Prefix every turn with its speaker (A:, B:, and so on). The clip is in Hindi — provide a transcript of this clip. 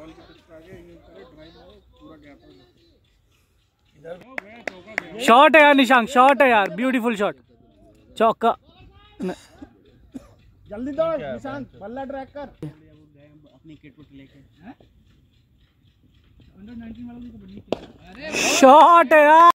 A: बॉल के पिच पे आ आगे ये करे ड्राइव मारो पूरा गैप है
B: शॉट है यार निशांक शॉट है यार ब्यूटीफुल शॉट चौका।
A: जल्दी दौड़ निशांक बल्ला ट्रैक कर। अपनी किट उठ लेके। अंडर 19 वालों की तो बड़ी
B: शॉट है यार।